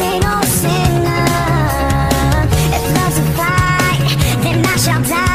single singer If love's a fight, then I shall die.